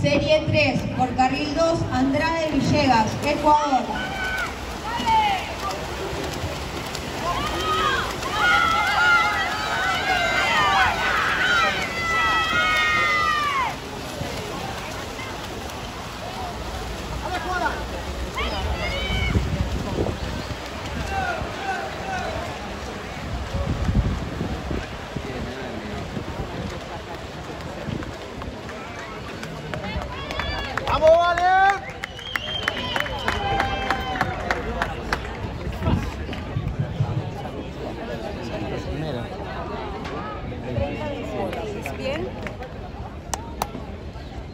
Serie 3, por carril 2, Andrade Villegas, Ecuador. ¡Vamos, vale!